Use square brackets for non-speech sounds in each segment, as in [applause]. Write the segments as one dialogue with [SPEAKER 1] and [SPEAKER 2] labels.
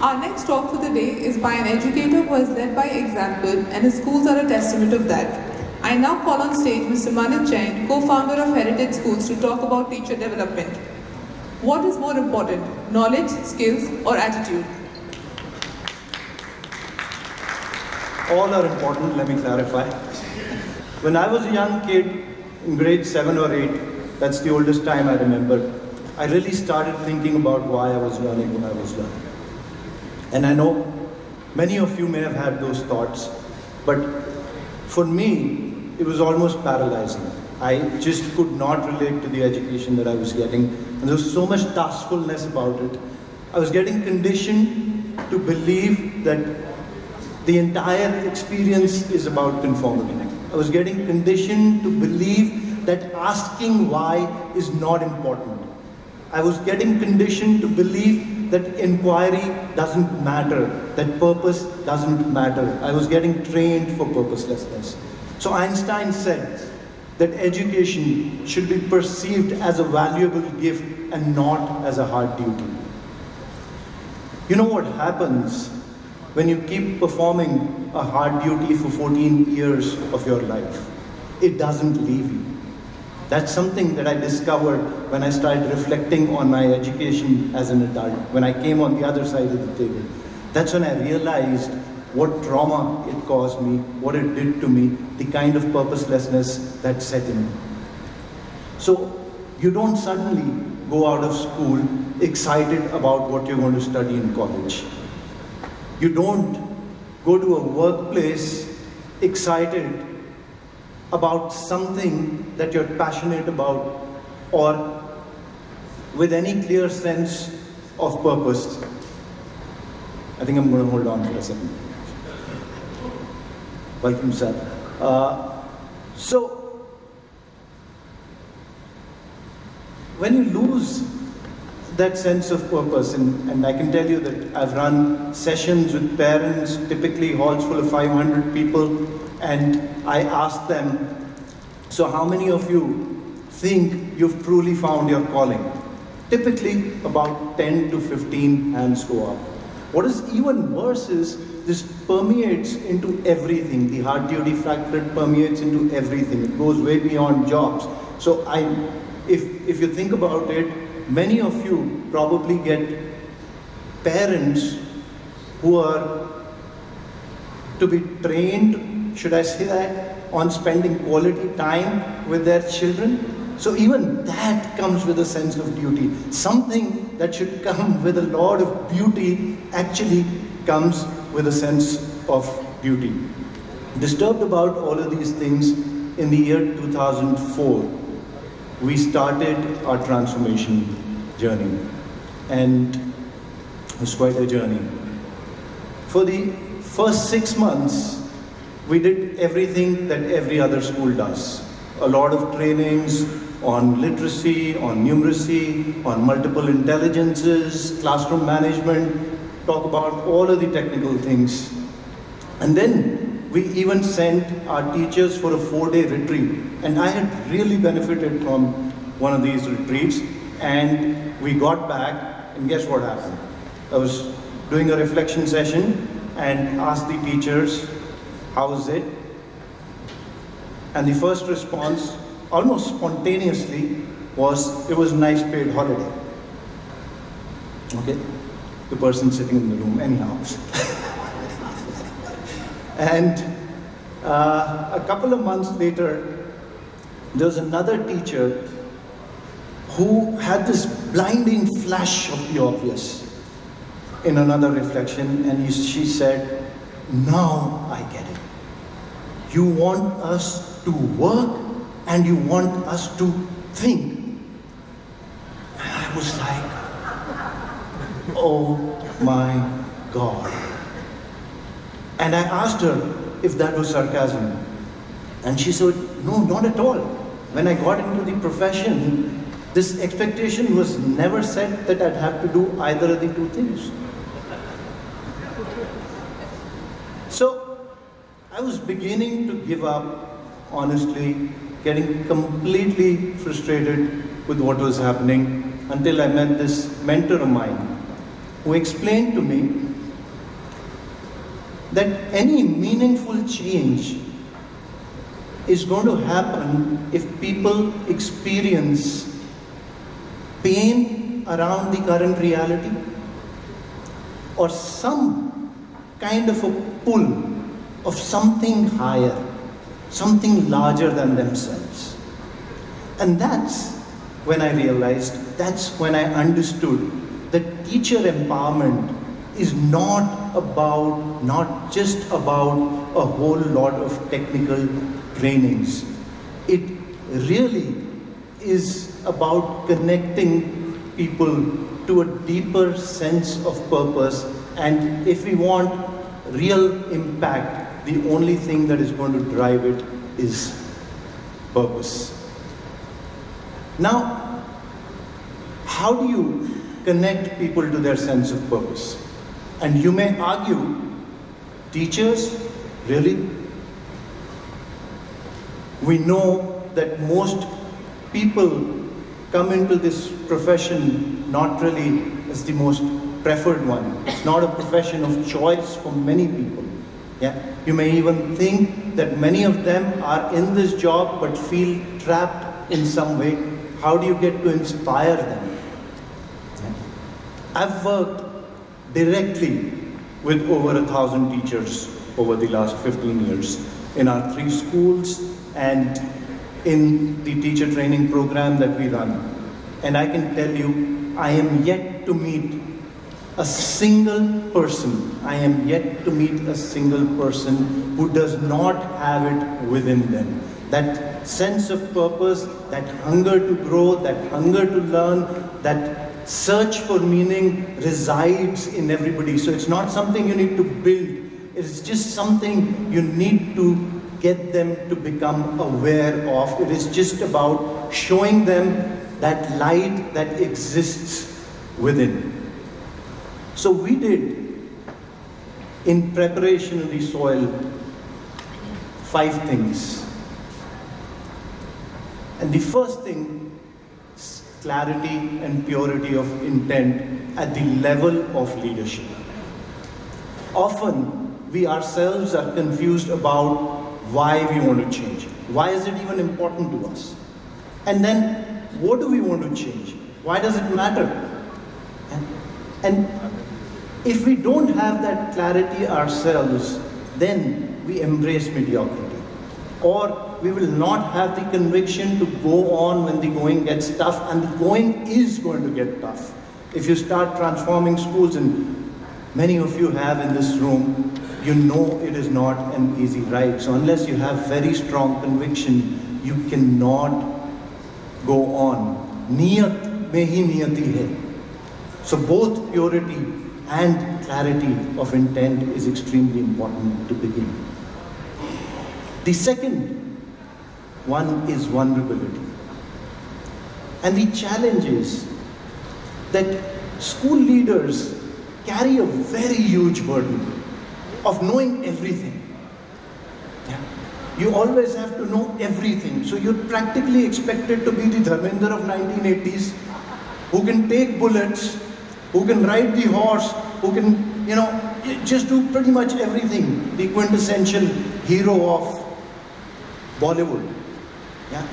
[SPEAKER 1] Our next talk for the day is by an educator who has led by example and his schools are a testament of that. I now call on stage Mr. Manit Jain, co-founder of Heritage Schools to talk about teacher development. What is more important, knowledge, skills or attitude?
[SPEAKER 2] All are important, let me clarify. When I was a young kid, in grade 7 or 8, that's the oldest time I remember, I really started thinking about why I was learning what I was learning. And I know many of you may have had those thoughts, but for me, it was almost paralyzing. I just could not relate to the education that I was getting, and there was so much taskfulness about it. I was getting conditioned to believe that the entire experience is about conformity. I was getting conditioned to believe that asking why is not important. I was getting conditioned to believe that inquiry doesn't matter, that purpose doesn't matter. I was getting trained for purposelessness. So Einstein said that education should be perceived as a valuable gift and not as a hard duty. You know what happens when you keep performing a hard duty for 14 years of your life? It doesn't leave you. That's something that I discovered when I started reflecting on my education as an adult, when I came on the other side of the table. That's when I realized what trauma it caused me, what it did to me, the kind of purposelessness that set in. So you don't suddenly go out of school excited about what you're going to study in college. You don't go to a workplace excited about something that you're passionate about or with any clear sense of purpose. I think I'm going to hold on for a second. Welcome, sir. Uh, so, when you lose that sense of purpose, and, and I can tell you that I've run sessions with parents, typically halls full of 500 people, and I ask them, so how many of you think you've truly found your calling? Typically, about 10 to 15 hands go up. What is even worse is this permeates into everything. The hard duty factor permeates into everything. It goes way beyond jobs. So I, if, if you think about it, many of you probably get parents who are to be trained, should I say that, on spending quality time with their children. So even that comes with a sense of duty. Something that should come with a lot of beauty actually comes with a sense of duty. Disturbed about all of these things, in the year 2004, we started our transformation journey. And it was quite a journey. For the first six months, we did everything that every other school does. A lot of trainings on literacy, on numeracy, on multiple intelligences, classroom management, talk about all of the technical things. And then we even sent our teachers for a four-day retreat. And I had really benefited from one of these retreats. And we got back, and guess what happened? I was doing a reflection session and asked the teachers, how is it? And the first response, almost spontaneously, was, it was a nice paid holiday. Okay? The person sitting in the room, anyhow. [laughs] and uh, a couple of months later, there was another teacher who had this blinding flash of the obvious in another reflection, and he, she said, Now I get it. You want us to work and you want us to think. And I was like, Oh my God. And I asked her if that was sarcasm. And she said, No, not at all. When I got into the profession, this expectation was never set that I'd have to do either of the two things. So I was beginning to give up, honestly, getting completely frustrated with what was happening until I met this mentor of mine who explained to me that any meaningful change is going to happen if people experience pain around the current reality or some kind of a pull of something higher, something larger than themselves. And that's when I realized, that's when I understood that teacher empowerment is not about, not just about a whole lot of technical trainings. It really is about connecting people to a deeper sense of purpose. And if we want real impact, the only thing that is going to drive it is purpose. Now, how do you connect people to their sense of purpose? And you may argue, teachers, really? We know that most people come into this profession not really as the most preferred one. It's not a profession of choice for many people. Yeah? You may even think that many of them are in this job but feel trapped in some way. How do you get to inspire them? Yeah? I've worked directly with over a thousand teachers over the last 15 years in our three schools and in the teacher training program that we run. And I can tell you, I am yet to meet a single person, I am yet to meet a single person who does not have it within them. That sense of purpose, that hunger to grow, that hunger to learn, that search for meaning resides in everybody. So it's not something you need to build, it's just something you need to get them to become aware of. It is just about showing them that light that exists within. So we did, in preparation of the soil, five things. And the first thing is clarity and purity of intent at the level of leadership. Often, we ourselves are confused about why we want to change. Why is it even important to us? And then, what do we want to change? Why does it matter? And, and if we don't have that clarity ourselves, then we embrace mediocrity. Or we will not have the conviction to go on when the going gets tough, and the going is going to get tough. If you start transforming schools, and many of you have in this room, you know it is not an easy ride. So unless you have very strong conviction, you cannot go on. Niyat hi niyati hai. So both purity and clarity of intent is extremely important to begin. The second one is vulnerability. And the challenge is that school leaders carry a very huge burden of knowing everything. Yeah. You always have to know everything. So you're practically expected to be the Dharmender of 1980s who can take bullets, who can ride the horse, who can, you know, just do pretty much everything. The quintessential hero of Bollywood. Yeah?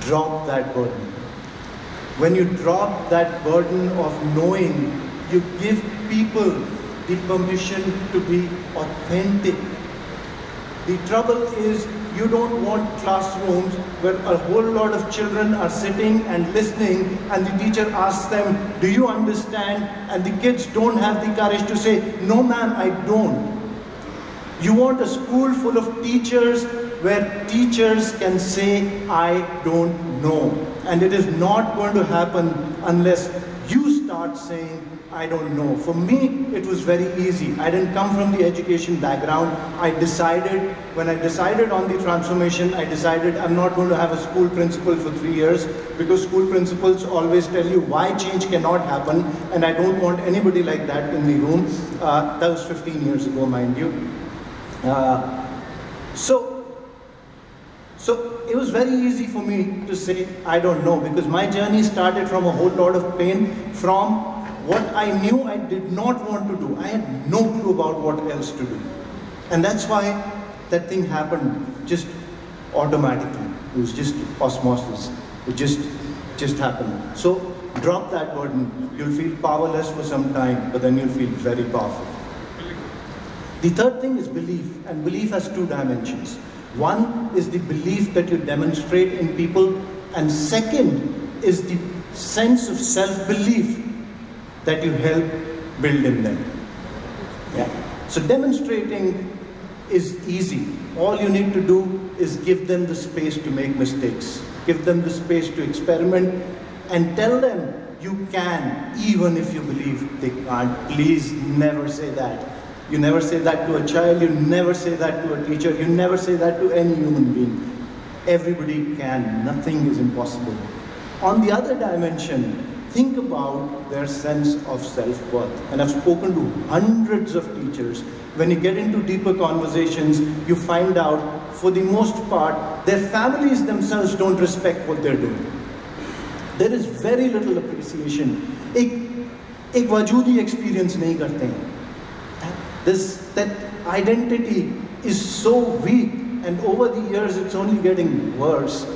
[SPEAKER 2] Drop that burden. When you drop that burden of knowing, you give people the permission to be authentic. The trouble is you don't want classrooms where a whole lot of children are sitting and listening and the teacher asks them, do you understand? And the kids don't have the courage to say, no ma'am, I don't. You want a school full of teachers where teachers can say, I don't know. And it is not going to happen unless saying, I don't know. For me, it was very easy. I didn't come from the education background. I decided, when I decided on the transformation, I decided I'm not going to have a school principal for three years because school principals always tell you why change cannot happen, and I don't want anybody like that in the room. Uh, that was 15 years ago, mind you. Uh, so, so it was very easy for me to say, I don't know, because my journey started from a whole lot of pain from what I knew I did not want to do. I had no clue about what else to do. And that's why that thing happened just automatically. It was just osmosis. It just just happened. So drop that burden. You'll feel powerless for some time, but then you'll feel very powerful. The third thing is belief, and belief has two dimensions. One is the belief that you demonstrate in people, and second is the sense of self-belief that you help build in them. Yeah. So demonstrating is easy. All you need to do is give them the space to make mistakes. Give them the space to experiment and tell them you can, even if you believe they can't. Please never say that. You never say that to a child, you never say that to a teacher, you never say that to any human being. Everybody can, nothing is impossible. On the other dimension, think about their sense of self-worth. And I've spoken to hundreds of teachers. When you get into deeper conversations, you find out, for the most part, their families themselves don't respect what they're doing. There is very little appreciation. एक एक वजूदी experience नहीं करते हैं. this that identity is so weak, and over the years it's only getting worse.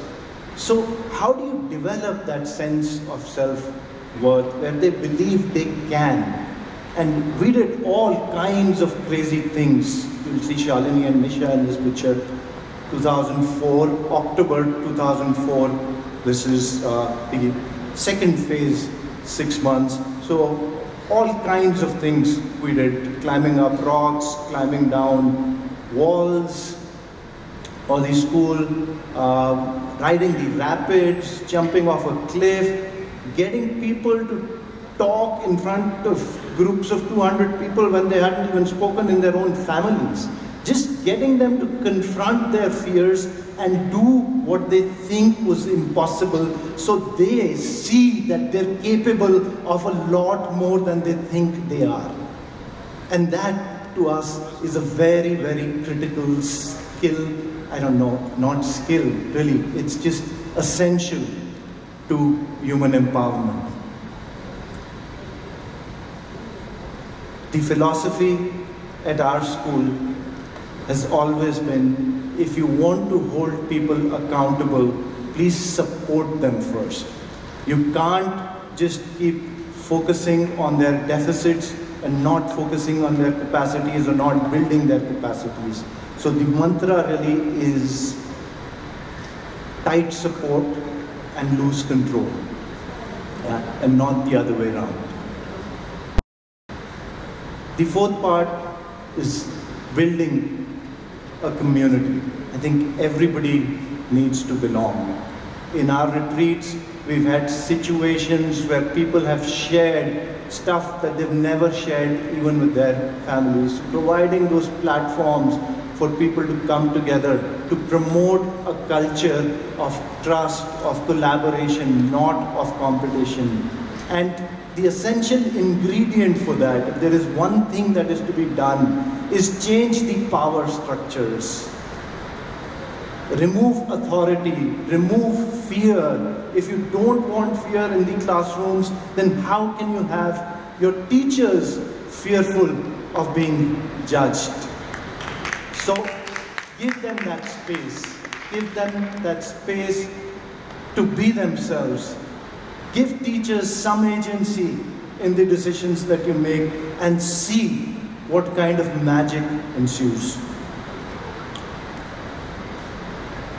[SPEAKER 2] So how do you develop that sense of self-worth where they believe they can? And we did all kinds of crazy things. You'll see Shalini and Nisha in this picture. 2004, October 2004. This is uh, the second phase, six months. So all kinds of things we did, climbing up rocks, climbing down walls, or the school, uh, riding the rapids, jumping off a cliff, getting people to talk in front of groups of 200 people when they hadn't even spoken in their own families. Just getting them to confront their fears and do what they think was impossible so they see that they're capable of a lot more than they think they are. And that to us is a very, very critical skill. I don't know, not skill, really. It's just essential to human empowerment. The philosophy at our school has always been if you want to hold people accountable, please support them first. You can't just keep focusing on their deficits and not focusing on their capacities or not building their capacities. So the mantra really is tight support and loose control, yeah, and not the other way around. The fourth part is building a community. I think everybody needs to belong. In our retreats, we've had situations where people have shared stuff that they've never shared even with their families, providing those platforms for people to come together to promote a culture of trust, of collaboration, not of competition. And the essential ingredient for that, if there is one thing that is to be done, is change the power structures. Remove authority, remove fear. If you don't want fear in the classrooms, then how can you have your teachers fearful of being judged? So give them that space. Give them that space to be themselves. Give teachers some agency in the decisions that you make and see what kind of magic ensues.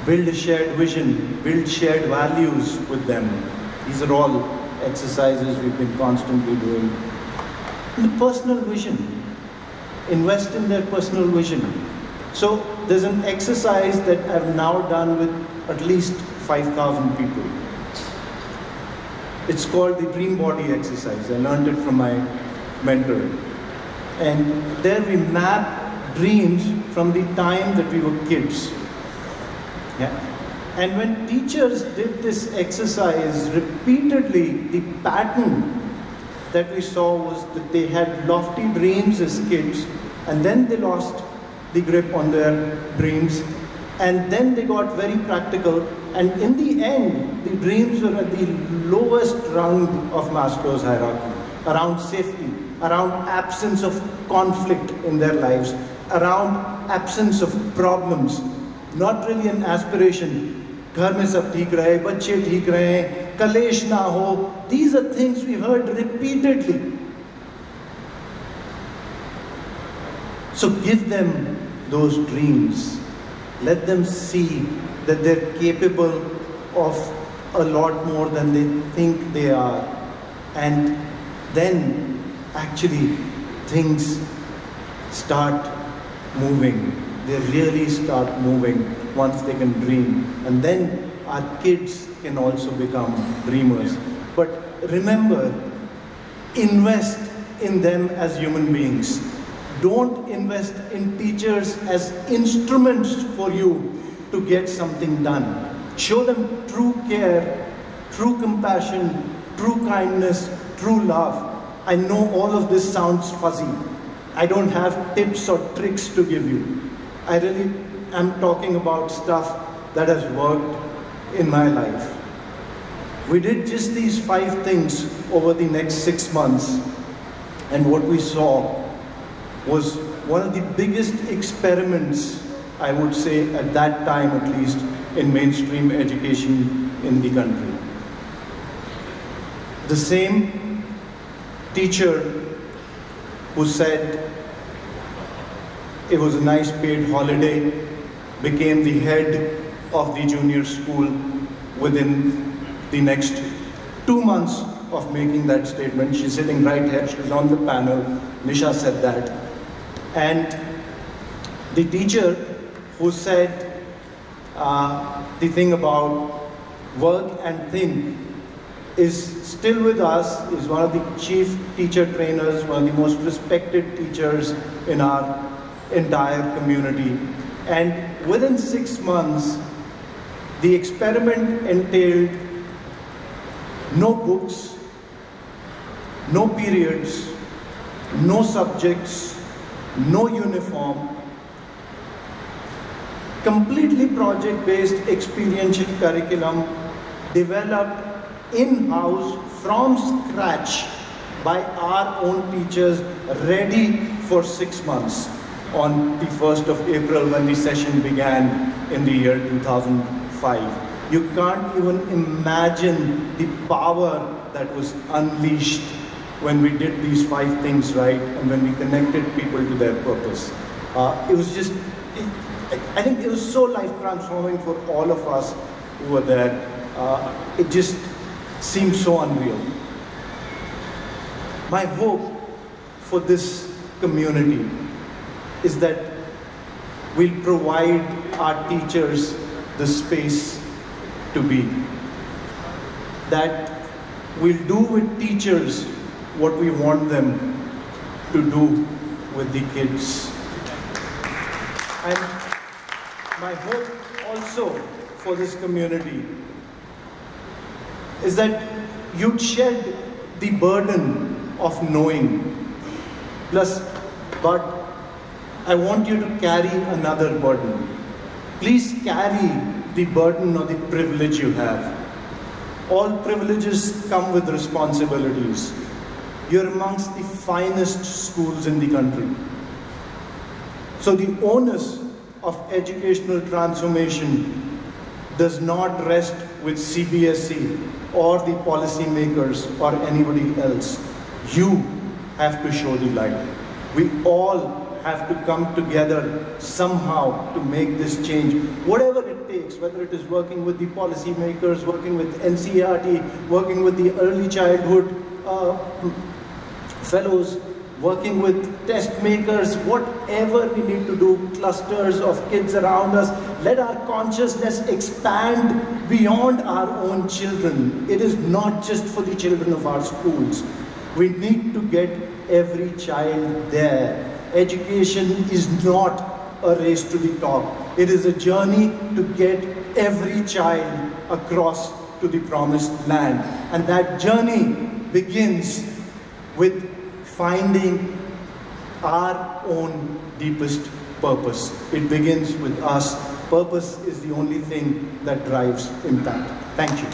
[SPEAKER 2] Build a shared vision, build shared values with them. These are all exercises we've been constantly doing. And the personal vision. Invest in their personal vision. So there's an exercise that I've now done with at least 5,000 people. It's called the dream body exercise. I learned it from my mentor. And there we map dreams from the time that we were kids. Yeah. And when teachers did this exercise repeatedly, the pattern that we saw was that they had lofty dreams as kids, and then they lost the grip on their dreams, and then they got very practical, and in the end, the dreams were at the lowest rung of Maslow's hierarchy, around safety, around absence of conflict in their lives. around absence of problems, not really an aspiration. घर में सब ठीक रहे बच्चे ठीक रहे कलेश ना हो these are things we heard repeatedly so give them those dreams let them see that they're capable of a lot more than they think they are and then actually things start moving they really start moving once they can dream. And then our kids can also become dreamers. But remember, invest in them as human beings. Don't invest in teachers as instruments for you to get something done. Show them true care, true compassion, true kindness, true love. I know all of this sounds fuzzy. I don't have tips or tricks to give you. I really am talking about stuff that has worked in my life. We did just these five things over the next six months, and what we saw was one of the biggest experiments, I would say, at that time at least, in mainstream education in the country. The same teacher who said it was a nice paid holiday became the head of the junior school within the next two months of making that statement. She's sitting right here, she's on the panel. Nisha said that. And the teacher who said uh, the thing about work and think is still with us, is one of the chief teacher trainers, one of the most respected teachers in our entire community. And within six months, the experiment entailed no books, no periods, no subjects, no uniform, completely project-based experiential curriculum developed in-house from scratch by our own teachers ready for six months on the 1st of April when the session began in the year 2005. You can't even imagine the power that was unleashed when we did these five things right and when we connected people to their purpose. Uh, it was just, I think it was so life transforming for all of us who were there. Uh, it just seemed so unreal. My hope for this community is that we'll provide our teachers the space to be. That we'll do with teachers what we want them to do with the kids. And my hope also for this community is that you'd shed the burden of knowing. Plus, but I want you to carry another burden. Please carry the burden or the privilege you have. All privileges come with responsibilities. You're amongst the finest schools in the country. So the onus of educational transformation does not rest with CBSE or the policymakers or anybody else. You have to show the light. We all have to come together somehow to make this change. Whatever it takes, whether it is working with the policymakers, working with NCERT, working with the early childhood uh, fellows, working with test makers, whatever we need to do, clusters of kids around us, let our consciousness expand beyond our own children. It is not just for the children of our schools. We need to get every child there education is not a race to the top. It is a journey to get every child across to the promised land. And that journey begins with finding our own deepest purpose. It begins with us. Purpose is the only thing that drives impact. Thank you.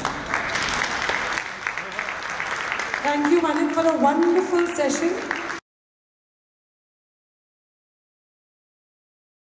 [SPEAKER 3] Thank you, Manit, for a wonderful session.